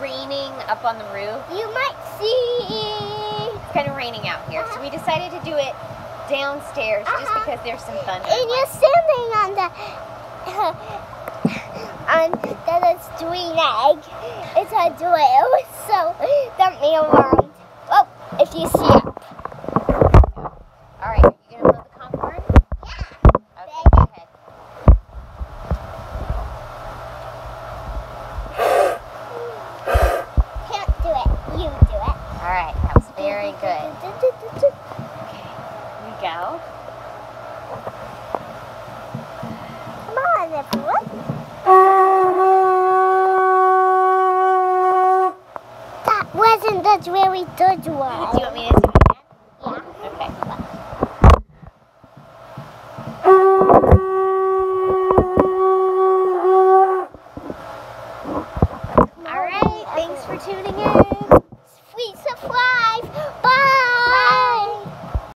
raining up on the roof. You might see. It's kind of raining out here, so we decided to do it downstairs just Uh-huh. because there's some thunder. And you're standing on the on the green egg. It's a drill, so don't me around. Oh, if you see it. All right, you gonna build the Concord? Yeah. Okay, go ahead. Can't do it. You do it. All right, that was very good. Okay, here we go. Come on, everyone. That wasn't the very good Do you want me to do it again? Yeah. Okay. All right, thanks for tuning in. Sweet. Bye.